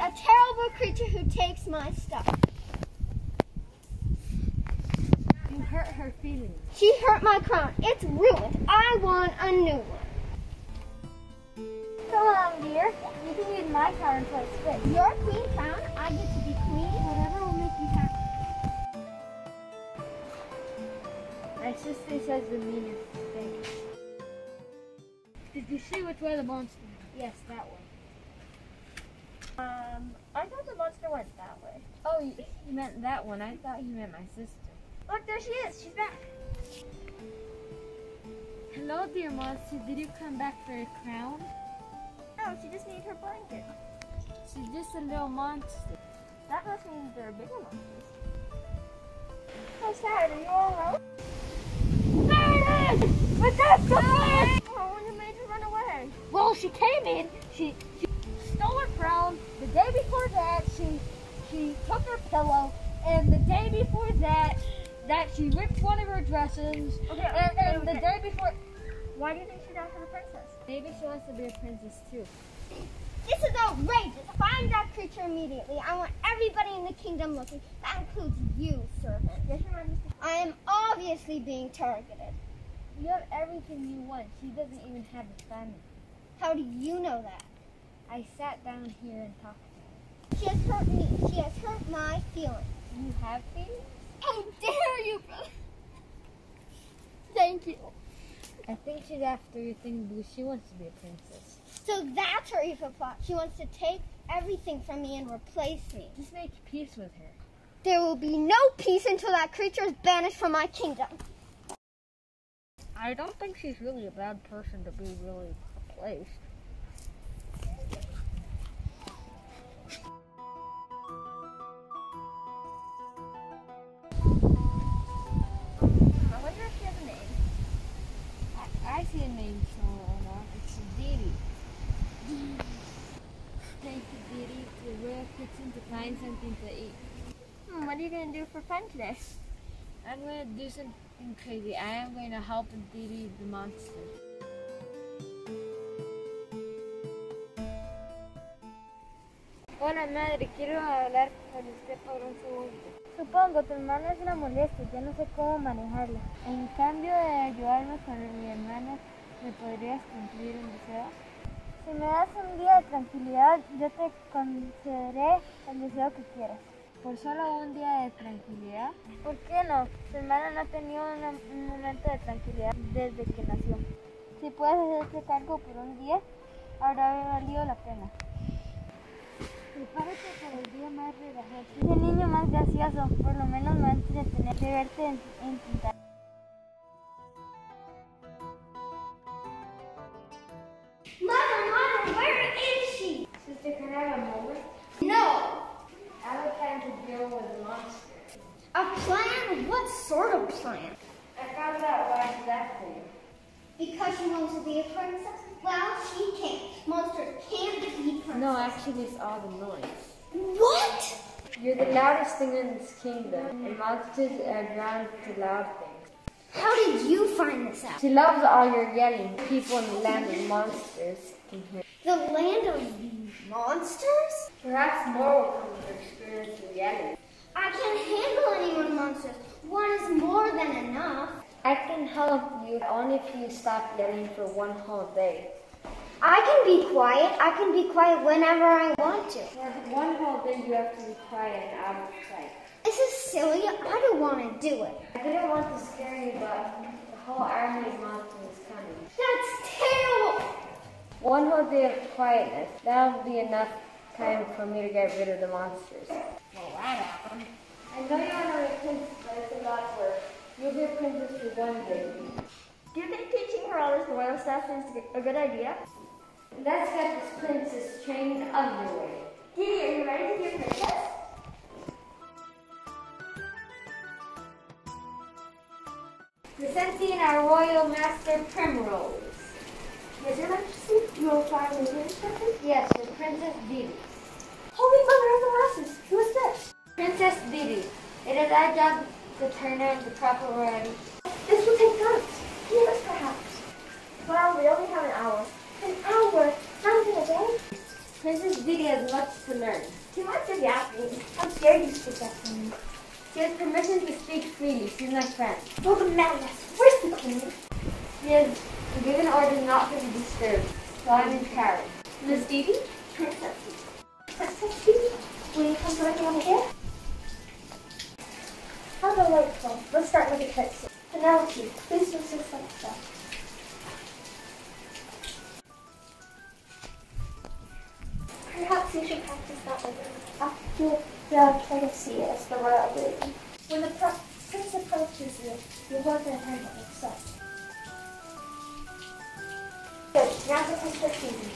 a terrible creature who takes my stuff. You hurt her feelings. She hurt my crown. It's ruined. I want a new one. Come um, on, dear. You can use my crown until it's fixed. Your queen crown, I get to be queen. Whatever will make you happy. My sister says the meanest things. Did you see which way the monster went? Yes, that way. Um, I thought the monster went that way. Oh, you, you meant that one. I thought you meant my sister. Look, there she is. She's back. Hello, dear monster. Did you come back for a crown? No, she just needs her blanket. She's just a little monster. That must mean there are bigger monsters. How sad. Are you all right? There it is! But that's the plan! Oh, you made her run away. Well, she came in. She, she stole her crown. The day before that, she she took her pillow. And the day before that, that she ripped one of her dresses. Okay, And, okay, the day before, Why do you think she died the princess? maybe she wants to be a princess too. This is outrageous. Find that creature immediately. I want everybody in the kingdom looking. That includes you, servant. Yes, Your Majesty. I am obviously being targeted. You have everything you want. She doesn't even have a family. How do you know that? I sat down here and talked to her. She has hurt me. She has hurt my feelings. You have feelings? How dare you, brother? Thank you. I think she's after your thing because she wants to be a princess. So that's her evil plot. She wants to take everything from me and replace me. Just make peace with her. There will be no peace until that creature is banished from my kingdom. I don't think she's really a bad person to be really replaced. Name. It's Didi to the royal kitchen to find something to eat. Hmm, what are you going to do for fun today? I'm going to do something crazy. I am going to help Didi the monster. Hola madre, quiero hablar con usted por un segundo. Supongo, tu hermana es una molestia, yo no sé cómo manejarla. En cambio de ayudarme con mi hermana, ¿me podrías cumplir un deseo? Si me das un día de tranquilidad, yo te concederé el deseo que quieras. Por solo un día de tranquilidad, ¿Por qué no? Tu hermana no ha tenido una- un momento de tranquilidad desde que nació. Si puedes hacerte cargo por un día, habrá valido la pena. Prepárate para el día más relajado. Es el niño más gracioso, por lo menos entretener de verte en, en pintar. Where is she? Sister, a? No. I have a plan to deal with the monster. A plan? What sort of plan? I found out why exactly. Because she wants to be a princess? Well, she can't. Monsters can't. No, actually, it's all the noise. What? You're the loudest thing in this kingdom, and monsters are drawn to loud things. How did you find this out? She loves all your yelling. People in the land of monsters can hear. The land of monsters? Perhaps more will come with experience of yelling. I can't handle any more monsters. One is more than enough. I can help you only if you stop yelling for one whole day. I can be quiet. I can be quiet whenever I want to. For one whole day, you have to be quiet and out of sight. This is silly. I don't want to do it. I didn't want to scare you, but the whole army of monsters is coming. That's terrible. One whole day of quietness. That'll be enough time for me to get rid of the monsters. Well, that happened. I know you want to be a princess, but it's a lot work. You'll be a princess for one day. Do you think teaching her all this royal stuff is a good idea? Let's get this princess train underway. Didi, are you ready to be a princess? Presenting our royal master Primrose. Yes, Your Majesty. You will find the princess? Yes, the Princess Didi. Holy Mother of the Lasses, who is this? Princess Didi. It is our job to turn her into proper royalty. This will take months, years perhaps. Well, we only have an hour. An hour? Even a day? Princess Didi has much to learn. Too much of yapping. How dare you speak that to me? She has permission to speak freely. She's my friend. Oh, the madness. Where's the queen? She has given orders not to be disturbed, so I'm in charge. Miss Didi? Princess. Princess Didi? Will you come join me over here? How delightful. Let's start with the curtsy. Penelope, please use this like Perhaps you should practice that later. After the courtesy as the royal lady. When the prince approaches you, you hold their hand like so. Good. Now the Princess Didi.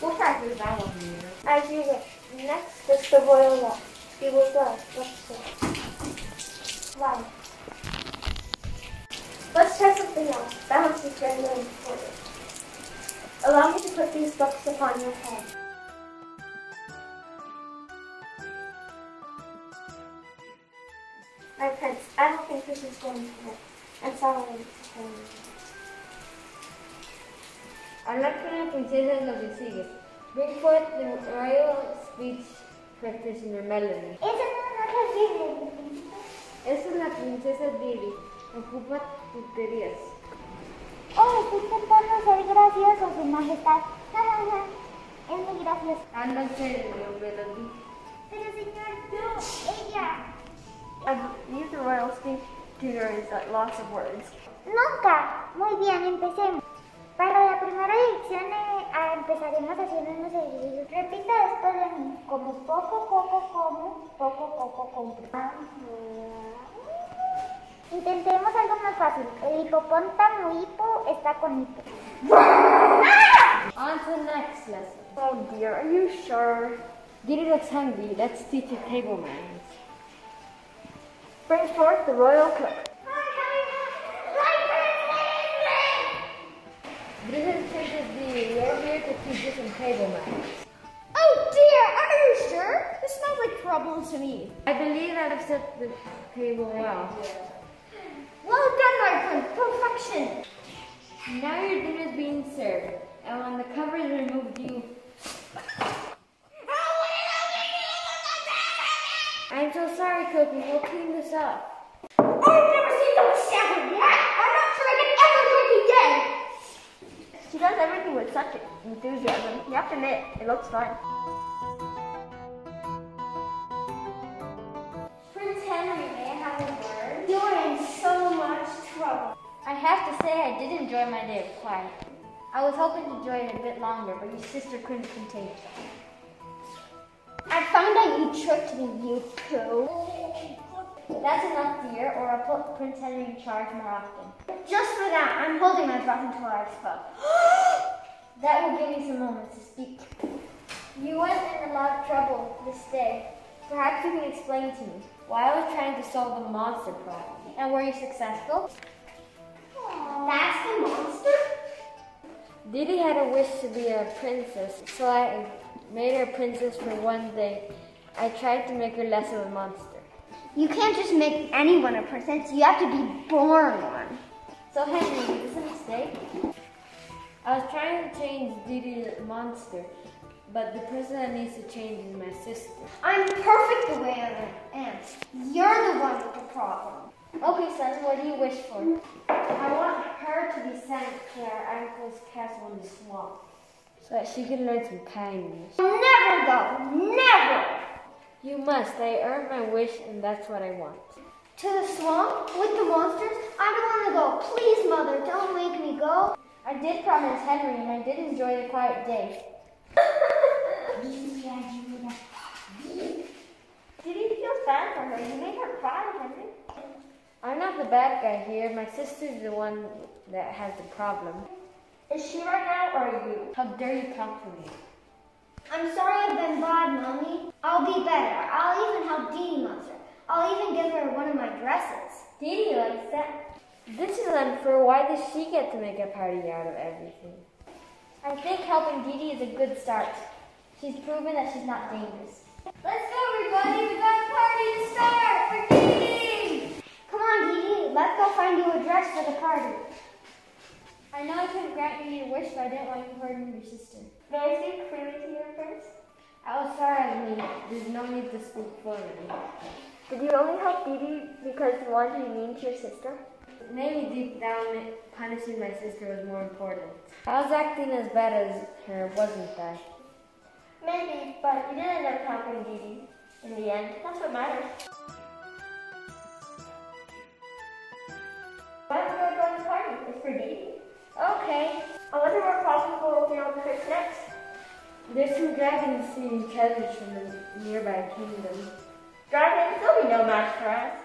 We'll practice that one later. As you wish. Next is the royal walk. You will go. Let's. Wow. Let's try something else. Balance is very important. Allow me to put these books upon your head. My prince, I don't think this is going to work. Um, I'm sorry to tell you. Hablar con la princesa es lo que sigue. Bring forth the royal speech practitioner Melanie. Esa es bien. Esta es la princesa Didi. Ocupa tuterías. Oh, estoy intentando ser gracioso, su majestad. es muy gracioso. En serio, Melanie. Pero señor, no, ella. I believe the royal speech tutor is at loss of words. Nunca. Muy bien, empecemos. Para la primera lección eh, ah, empezaremos haciendo unos ejercicios. Repita después de mí. Como poco, poco, como, poco, poco, compro. Intentemos algo más fácil. El hipopótamo hipo está con hipo. On to the next lesson. Oh dear, are you sure? Didi looks hungry. Let's teach her table manners. Bring forth the royal cook. This is Princess Didi. We're here to teach you some table manners. Oh dear, are you sure? This smells like trouble to me. I believe I've set the table well. Well done, my prince. Now your dinner is being served, and when the cover is removed, you. I'm so sorry, Cookie. We'll clean this up. Oh, I've never seen someone stabbing yet. I'm not sure I can ever cook again. She does everything with such enthusiasm. You have to admit, it looks fun. Have to say, I did enjoy my day of quiet. I was hoping to enjoy it a bit longer, but your sister couldn't contain herself. I found out you tricked me, you poo. That's enough, dear, or I'll put Prince Henry in charge more often. Just for that, I'm holding my breath until I spoke. That will give me some moments to speak. You went in a lot of trouble this day. Perhaps you can explain to me why I was trying to solve the monster problem. And were you successful? That's the monster? Didi had a wish to be a princess, so I made her a princess for one day. I tried to make her less of a monster. You can't just make anyone a princess. You have to be born one. So Henry, is this a mistake? I was trying to change Didi a monster, but the person that needs to change is my sister. I'm perfect the way I am. You're the one with the problem. Okay, son, what do you wish for? I want her to be sent to our uncle's castle in the swamp, so that she can learn some kindness. Never go. Never. You must. I earned my wish, and that's what I want. To the swamp with the monsters? I don't want to go. Please, mother, don't make me go. I did promise Henry, and I did enjoy the quiet day. Did you feel bad for her? You made her cry, Henry. I'm not the bad guy here. My sister's the one that has the problem. Is she right now or are you? How dare you talk to me? I'm sorry I've been bad, Mommy. I'll be better. I'll even help Dee Dee Monster. I'll even give her one of my dresses. Dee Dee likes that. This is unfair. Why does she get to make a party out of everything? I think helping Dee Dee is a good start. She's proven that she's not dangerous. Let's go, everybody. We got a party to start for Dee Dee. Come on, Dee Dee. Let's go find you a dress for the party. I know I couldn't grant you your wish, but I didn't want you hurting your sister. May I speak freely to you first? Oh, sorry, I mean, there's no need to speak for me. Did you only help Dee Dee because you wanted to be mean to your sister? Maybe deep down, punishing my sister was more important. I was acting as bad as her, wasn't I? Maybe, but you did end up helping Dee Dee. In the end, that's what matters. Okay. I wonder what possible will be on the fix next. There's some dragons stealing treasures from the nearby kingdom. Dragons, they'll be no match for us.